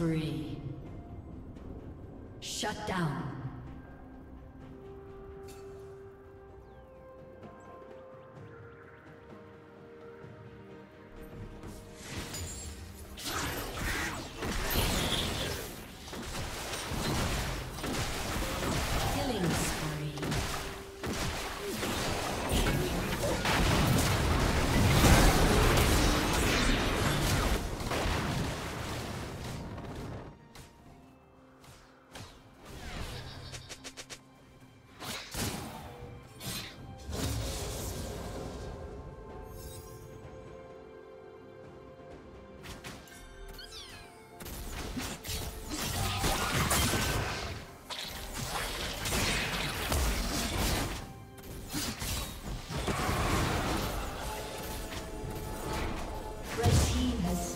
Spree. Shut down.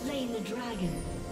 slain the dragon.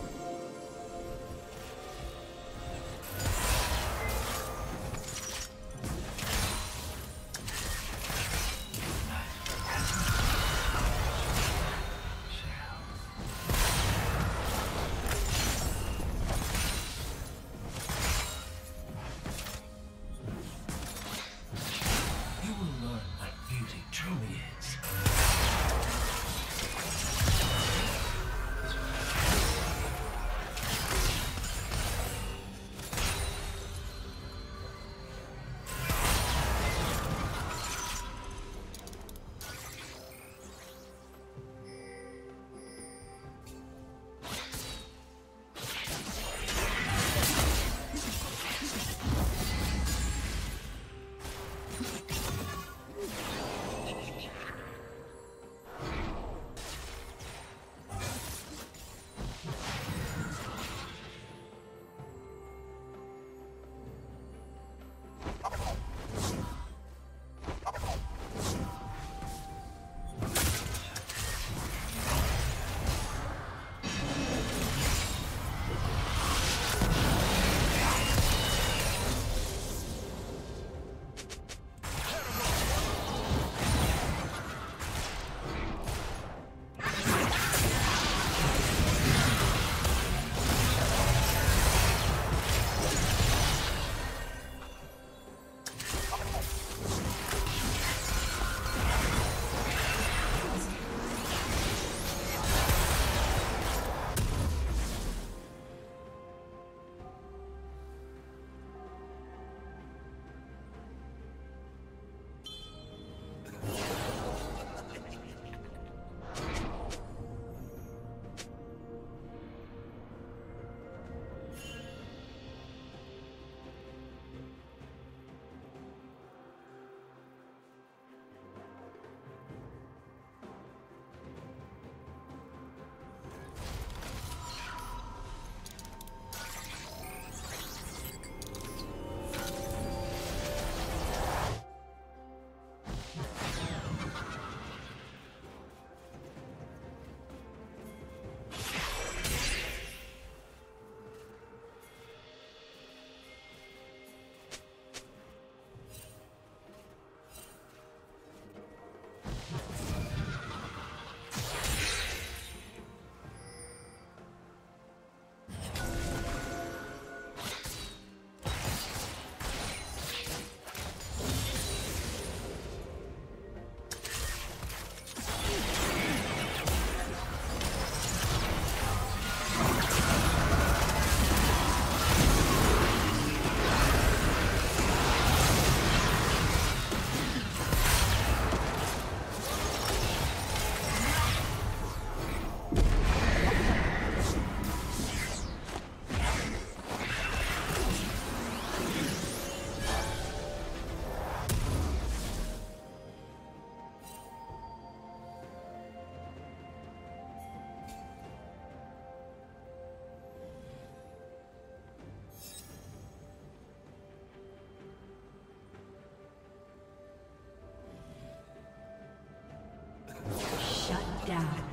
down.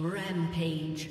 Rampage.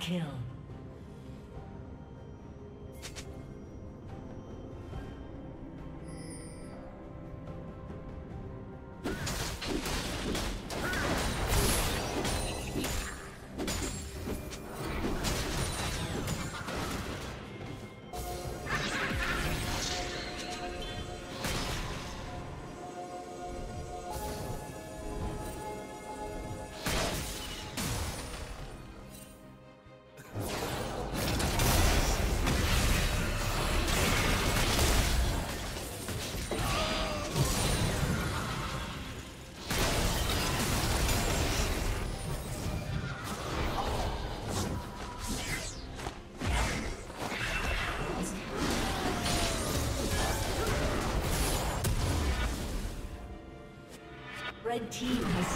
kill. Red team has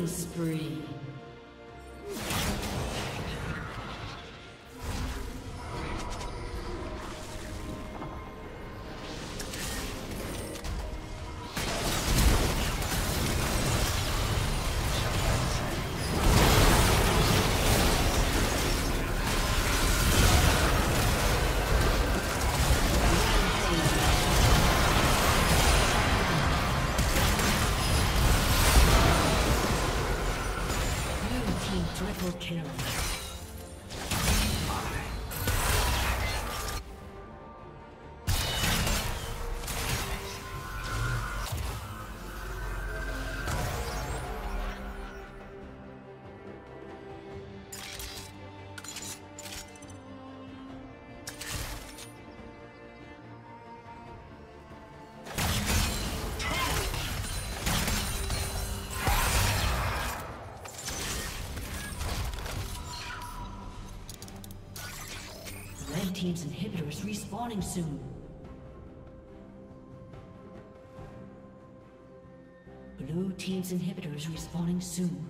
Killing spree. Team's inhibitor is respawning soon. Blue Team's inhibitor is respawning soon.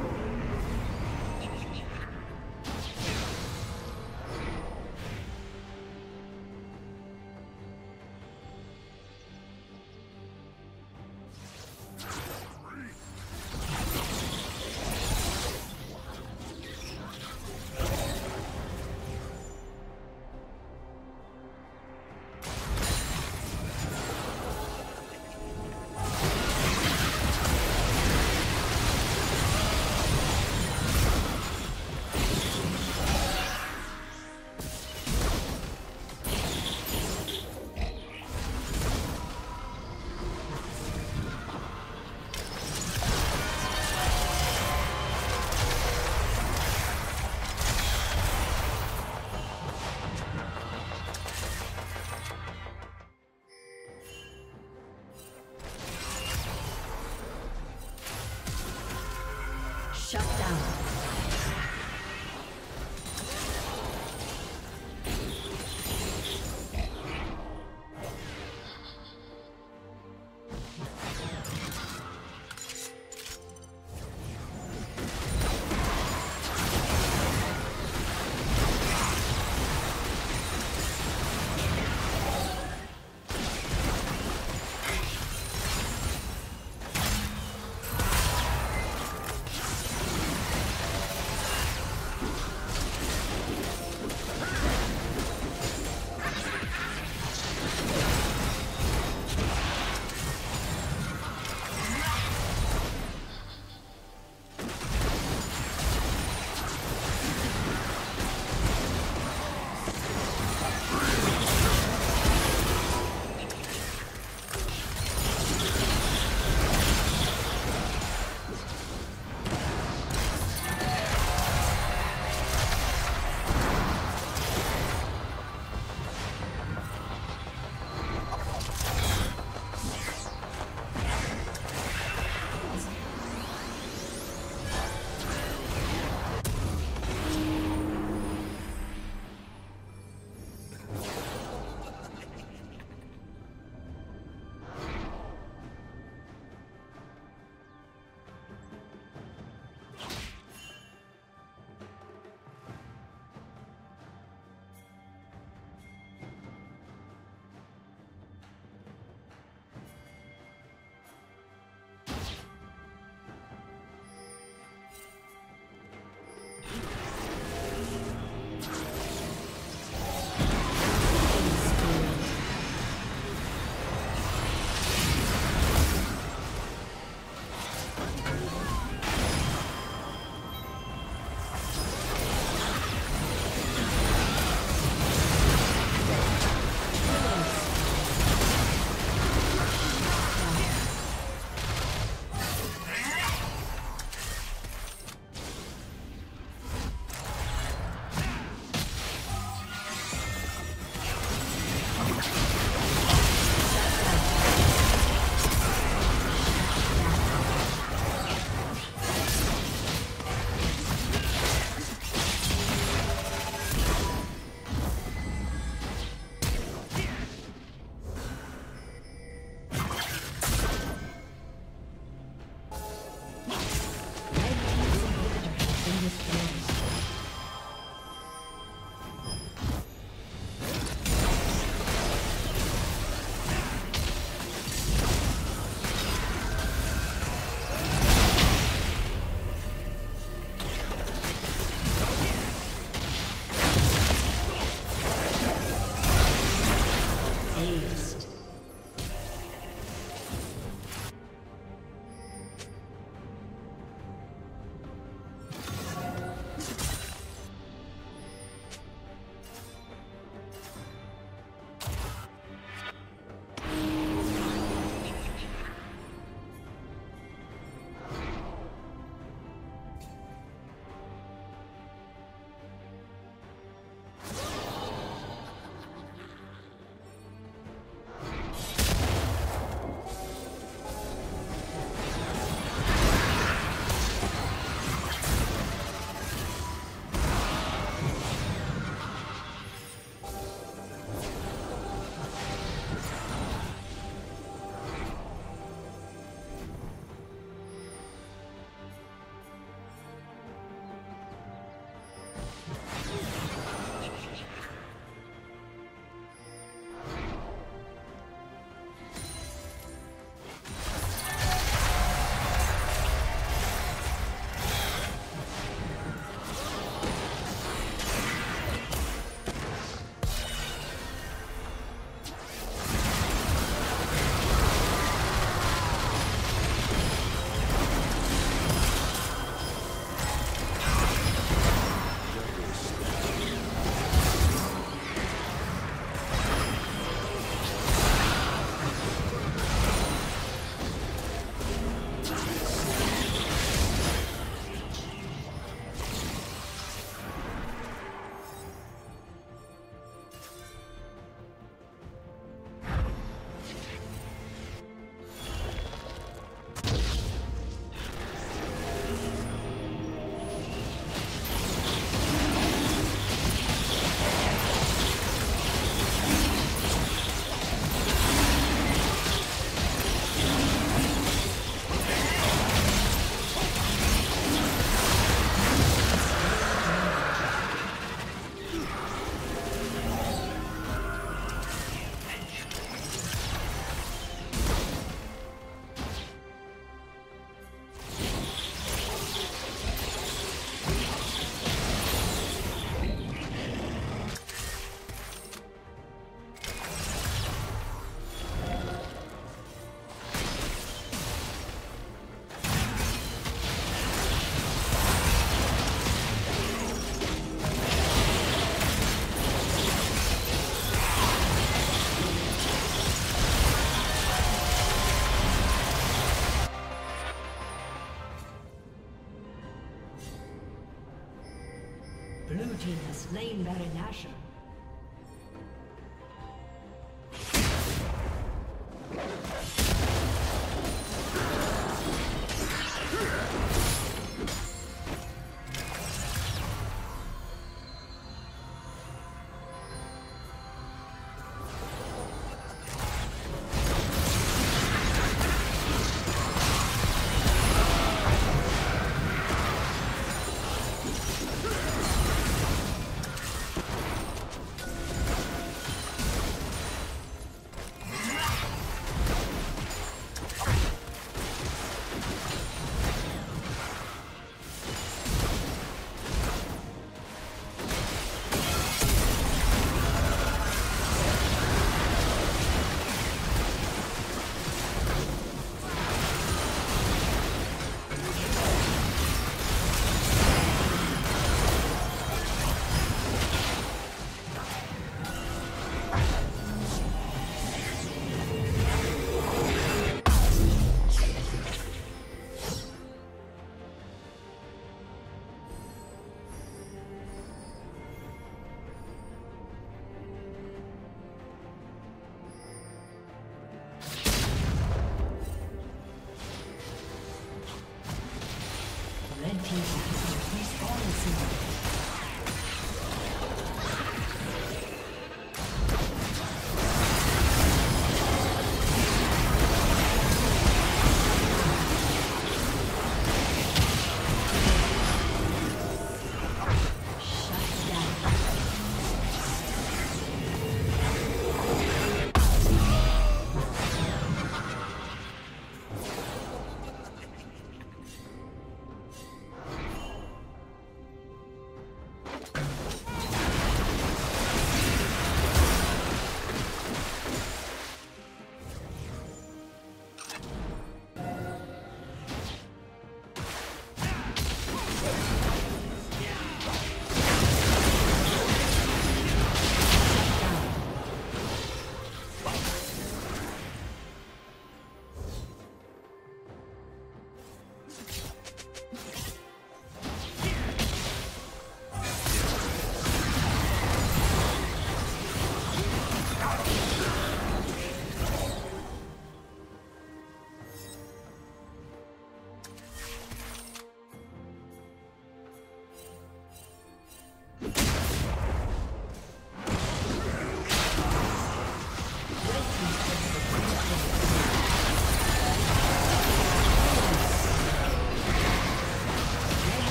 Slain Baron Nashor.